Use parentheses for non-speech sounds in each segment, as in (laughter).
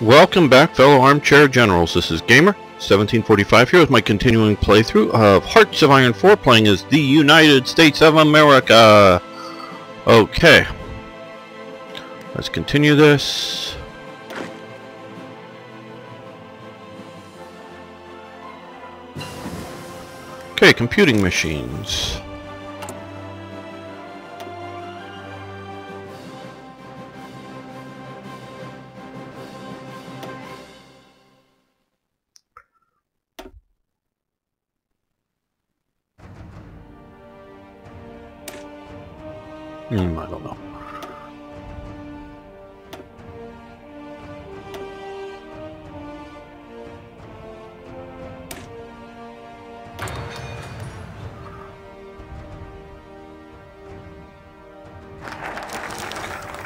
Welcome back, fellow armchair generals. This is Gamer 1745 here with my continuing playthrough of Hearts of Iron 4, playing as the United States of America. Okay, let's continue this. Okay, computing machines. Hmm, I don't know.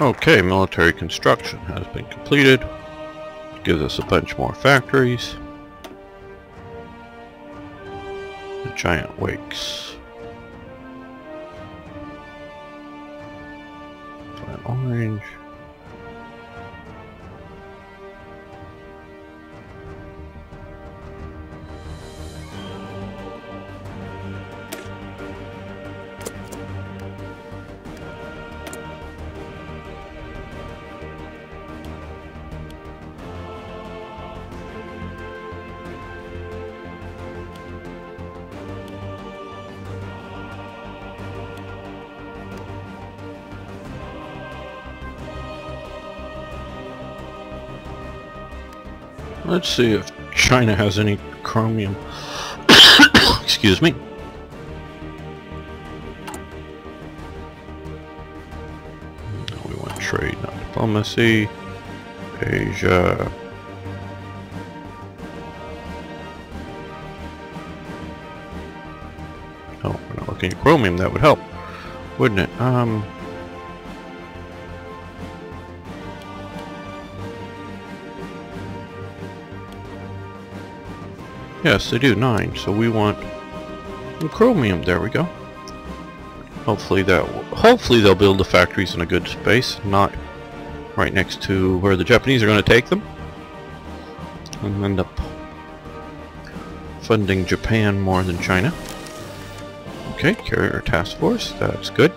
Okay, military construction has been completed. Gives us a bunch more factories. The giant wakes. Orange. Let's see if China has any chromium. (coughs) Excuse me. We want trade, not diplomacy. Asia. Oh, we're not looking at chromium. That would help, wouldn't it? Um. Yes, they do, nine. So we want chromium. There we go. Hopefully that, hopefully they'll build the factories in a good space, not right next to where the Japanese are going to take them, and end up funding Japan more than China. Okay, carrier task force. That's good.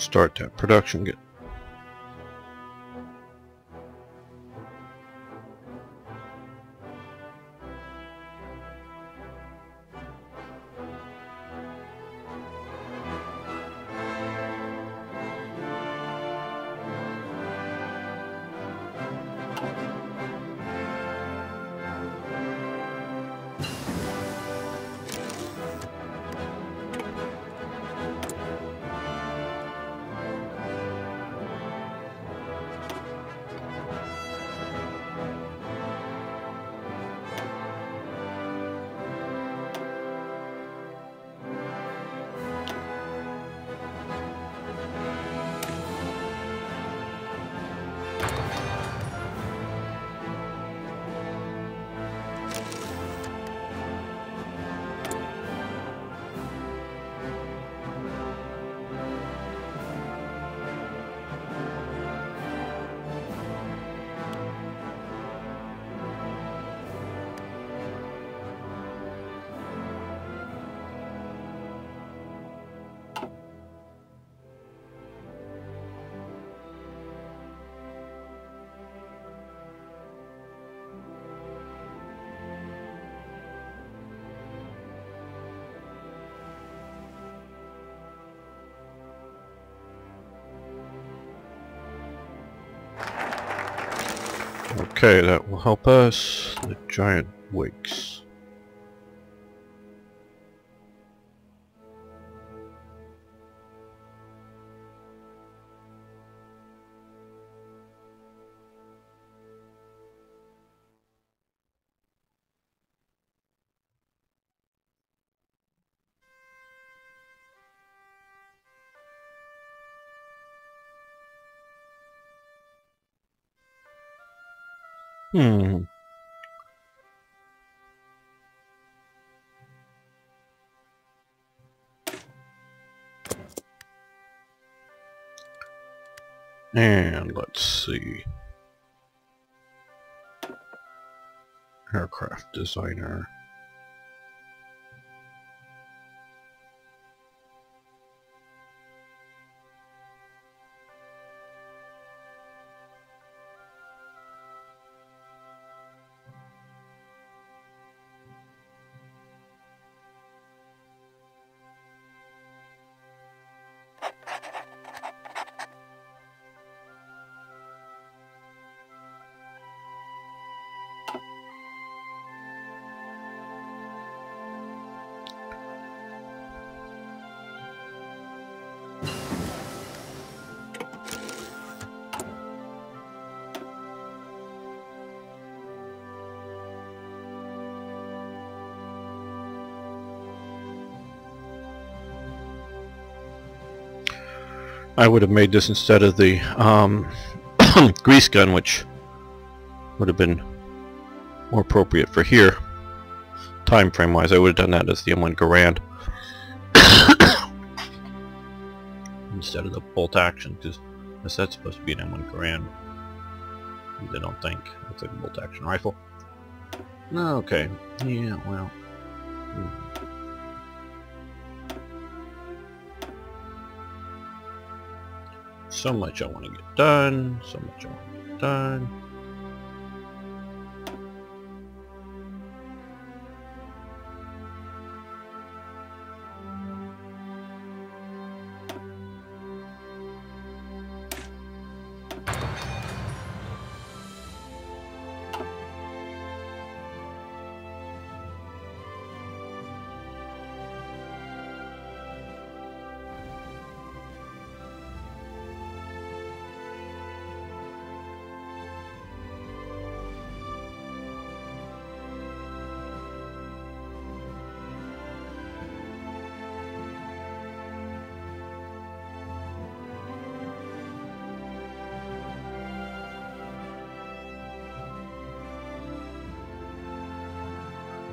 Start that production. Okay, that will help us. The giant wakes. Hmm. And let's see. Aircraft designer. I would have made this instead of the um, (coughs) grease gun, which would have been more appropriate for here. Time frame wise, I would have done that as the M1 Garand (coughs) instead of the bolt action, because that's supposed to be an M1 Garand. I don't think it's a bolt action rifle. Okay, yeah, well. Hmm. So much I want to get done. So much I want to get done.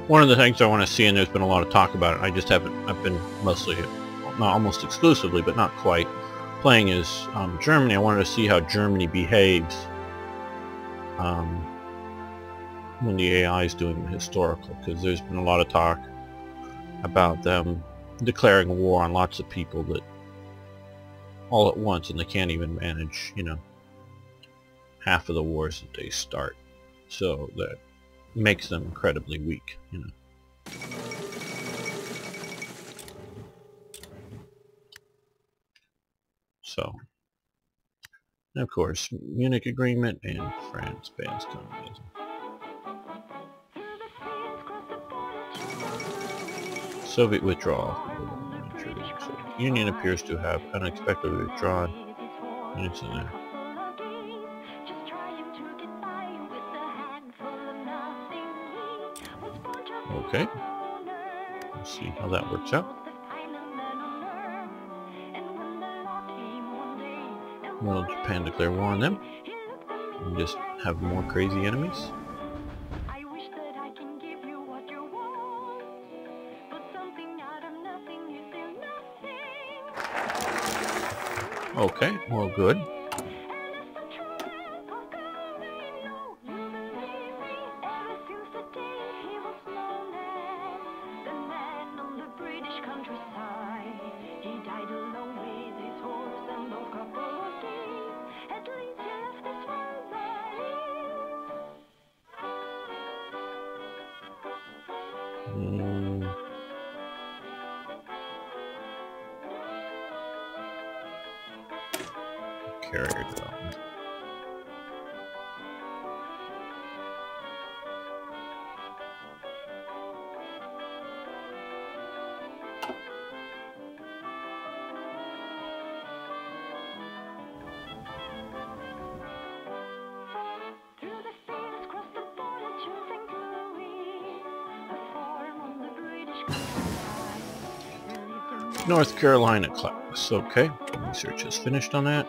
One of the things I want to see, and there's been a lot of talk about it, I just haven't, I've been mostly, not almost exclusively, but not quite, playing is um, Germany. I wanted to see how Germany behaves um, when the AI is doing the historical, because there's been a lot of talk about them declaring war on lots of people that all at once, and they can't even manage, you know, half of the wars that they start. So that makes them incredibly weak, you know. So, of course, Munich Agreement and France bans communism. Soviet withdrawal. Union appears to have unexpectedly withdrawn. It's in there. Okay. Let's see how that works out. Will Japan declare war on them? And just have more crazy enemies? Okay, well good. North Carolina class. Okay, research is finished on that.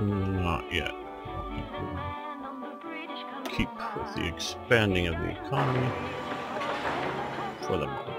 Not yet. Keep with the expanding of the economy for the moment.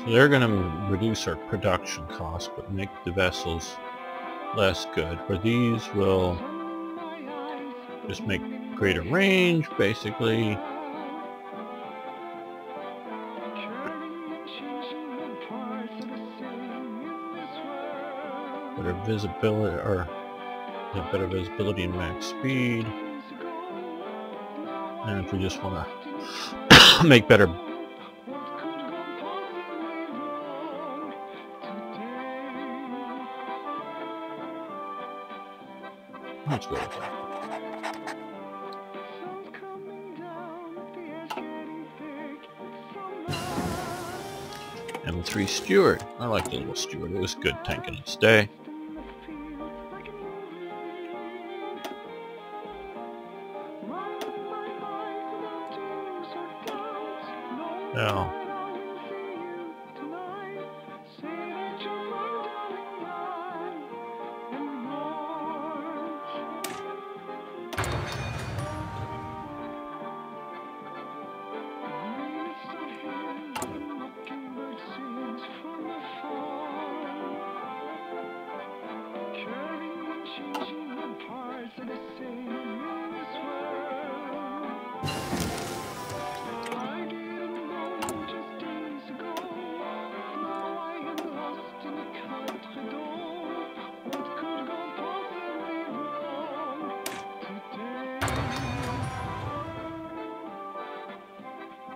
So they're going to reduce our production cost, but make the vessels less good. Where these will just make greater range, basically. Better visibility, or yeah, better visibility and max speed. And if we just want to (coughs) make better With that. M3 Stuart. I like the little Stuart. It was good tanking its day.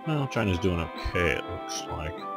Well, China's doing okay, it looks like.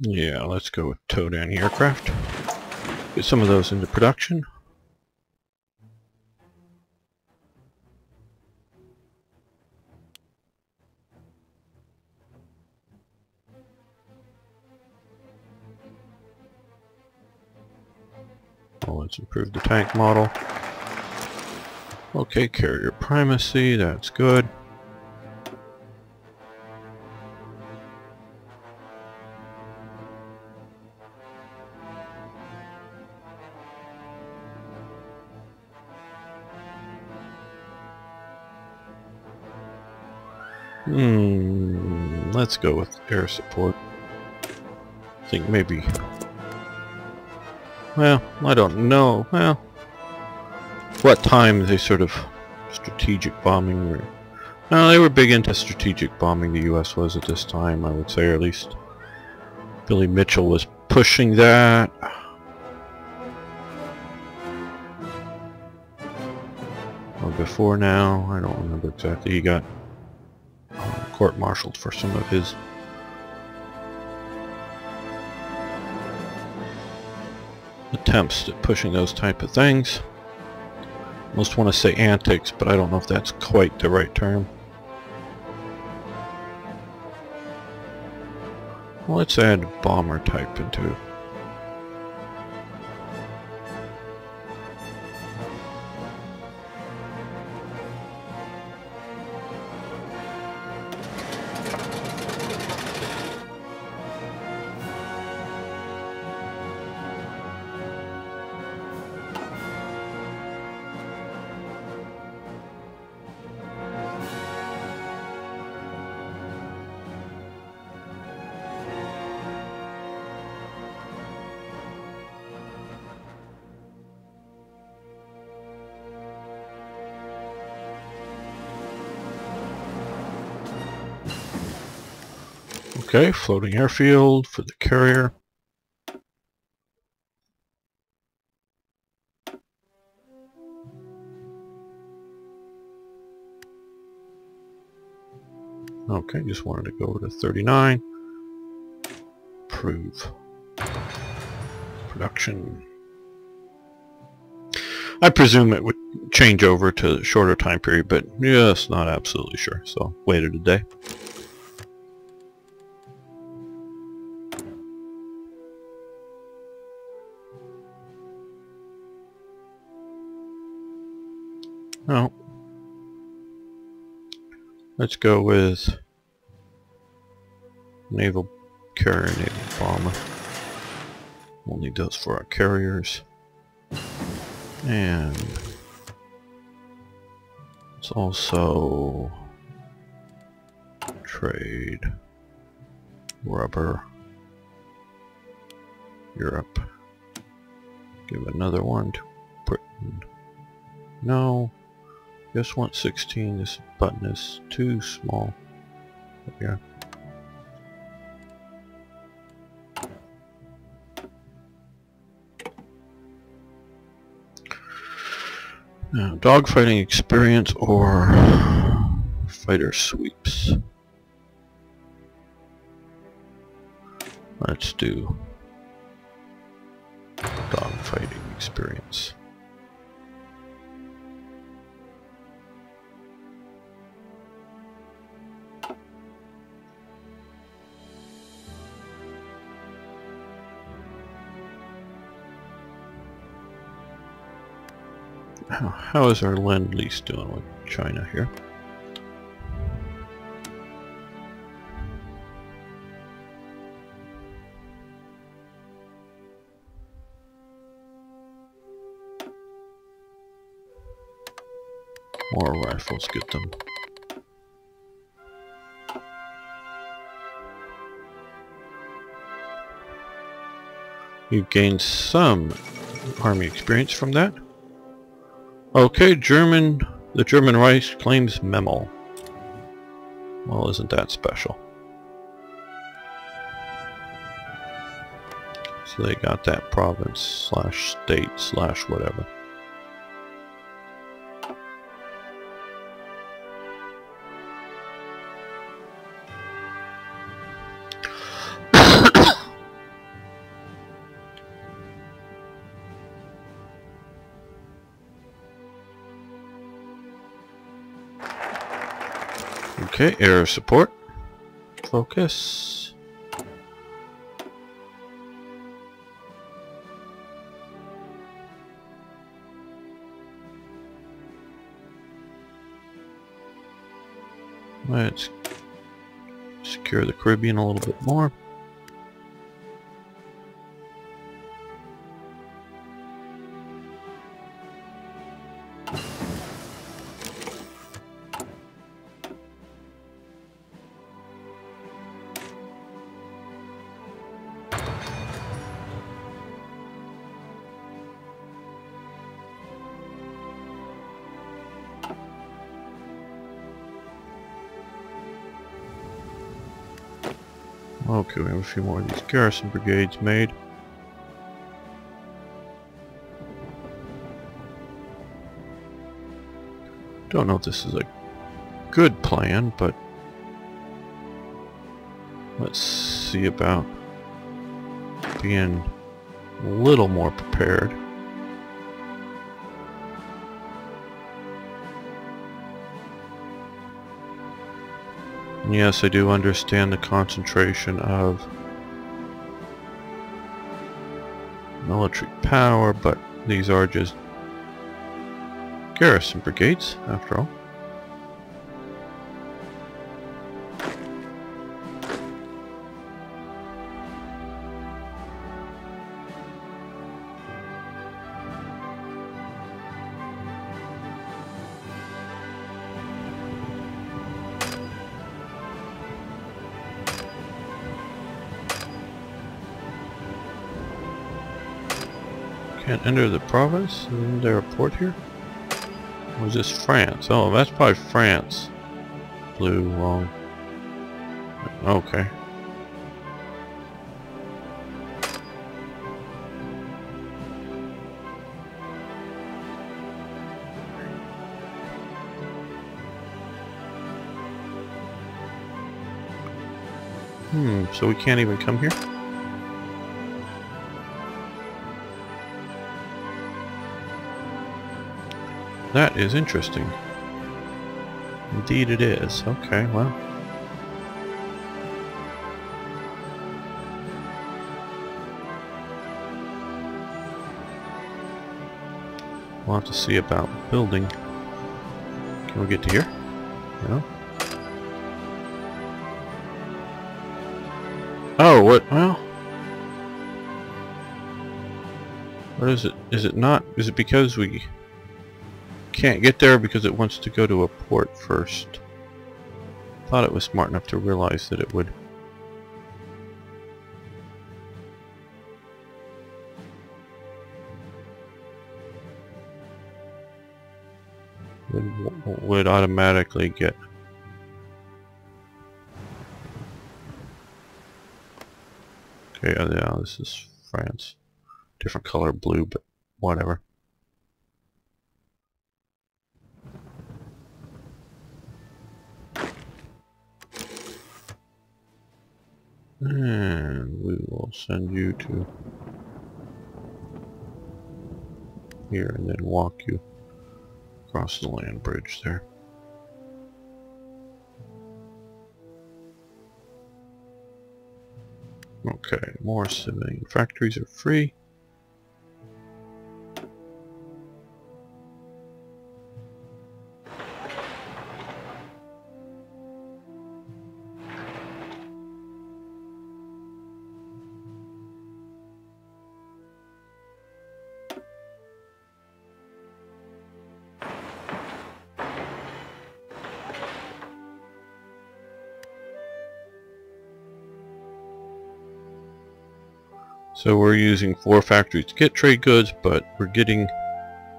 Yeah, let's go with tow down aircraft. Get some of those into production. Well, let's improve the tank model. Okay, carrier primacy, that's good. Let's go with air support. I think maybe... Well, I don't know. Well, what time they sort of strategic bombing were... They were big into strategic bombing, the US was at this time, I would say, or at least Billy Mitchell was pushing that. Or before now, I don't remember exactly. He got court-martialed for some of his attempts at pushing those type of things. Most want to say antics, but I don't know if that's quite the right term. Let's add bomber type into Okay, floating airfield for the carrier. Okay, just wanted to go to 39. Prove. Production. I presume it would change over to shorter time period, but yes, not absolutely sure. So waited a day. No. Let's go with naval carrier, naval bomber. We'll need those for our carriers. And it's also trade rubber Europe. Give another one to Britain. No. Just want 16. This button is too small. Yeah. Now, dogfighting experience or fighter sweeps. Let's do dogfighting experience. How, is our lend-lease doing with China here? More rifles, get them. You gain some army experience from that. Okay, German, the German Reich claims Memel. Well, isn't that special? So they got that province slash state slash whatever. Okay, air support. Focus. Let's secure the Caribbean a little bit more. Okay, we have a few more of these garrison brigades made. Don't know if this is a good plan, but let's see about being a little more prepared. Yes, I do understand the concentration of military power, but these are just garrison brigades, after all. Can't enter the province? Isn't there a port here? Is this France? Oh, that's probably France. Blue, wrong. Okay. Hmm, so we can't even come here? That is interesting. Indeed it is. Okay, well. We'll have to see about building. Can we get to here? No? Oh, what? Well... What is it? Is it not? Is it because we can't get there because it wants to go to a port first. Thought it was smart enough to realize that it would. Would, would automatically get Okay, uh, yeah, this is France. Different color blue, but whatever. And we will send you to here and then walk you across the land bridge there. Okay, more civilian factories are free. So we're using four factories to get trade goods, but we're getting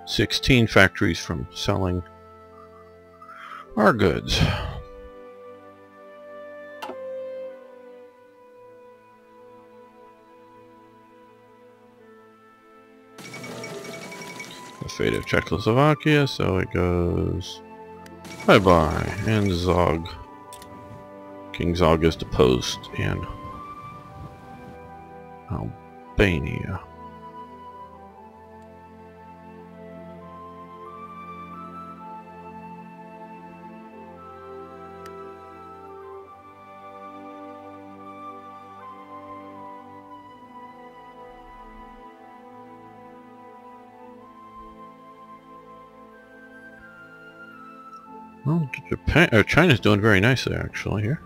16 factories from selling our goods. The fate of Czechoslovakia, so it goes bye-bye, and Zog. King Zog is deposed, and oh Albania. Well, Japan, uh, China's doing very nicely actually here.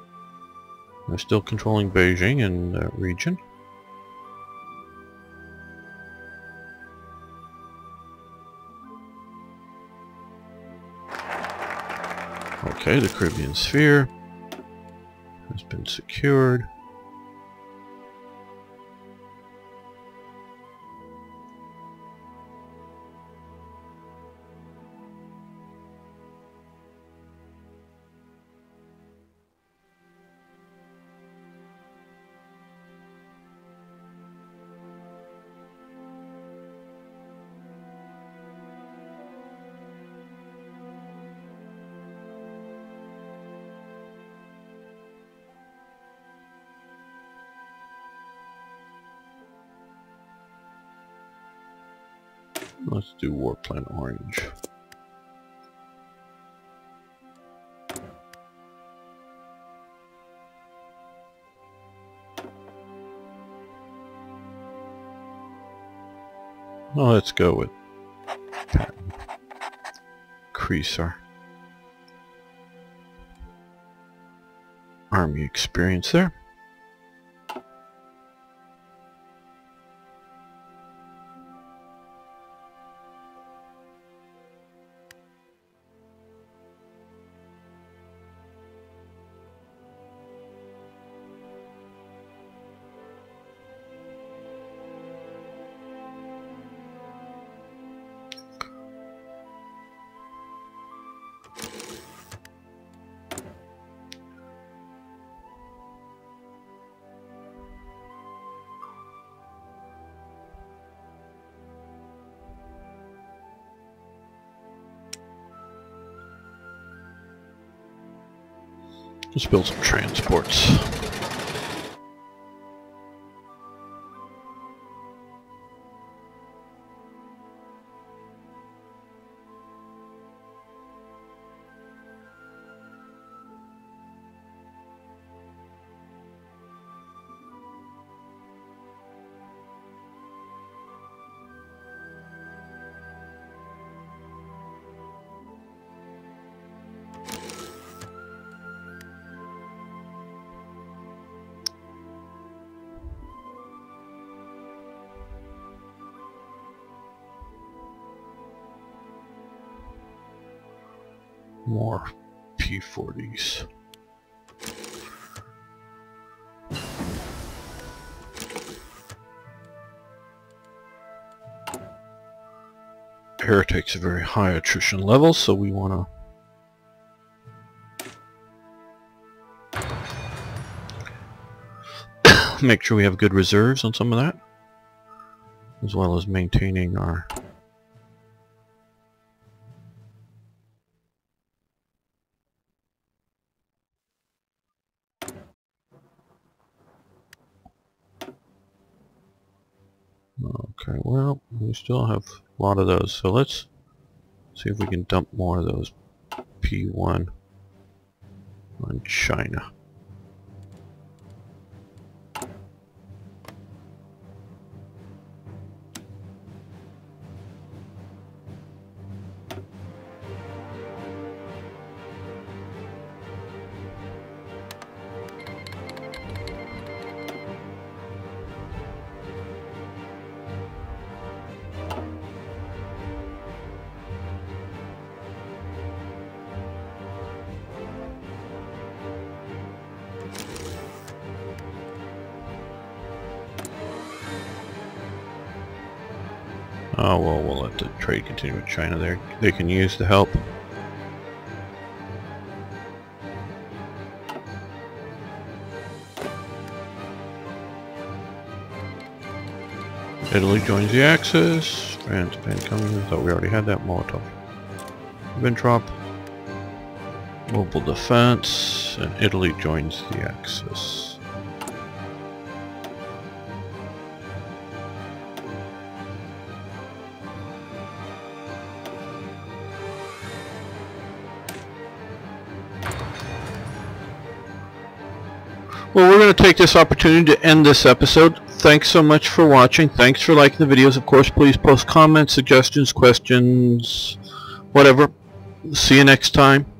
They're still controlling Beijing and that region. Okay, the Caribbean sphere has been secured. Do Warplan Orange. Well, let's go with increase our army experience there. Let's build some transports. More P40s. Air takes a very high attrition level, so we want to (coughs) make sure we have good reserves on some of that, as well as maintaining our Okay, well, we still have a lot of those, so let's see if we can dump more of those P1 on China. Oh well, we'll let the trade continue with China there. They can use the help. Italy joins the Axis. France, Japan coming. Thought we already had that Molotov. Ribbentrop. Mobile defense. And Italy joins the Axis. Going to take this opportunity to end this episode. Thanks so much for watching. Thanks for liking the videos. Of course, please post comments, suggestions, questions, whatever. See you next time.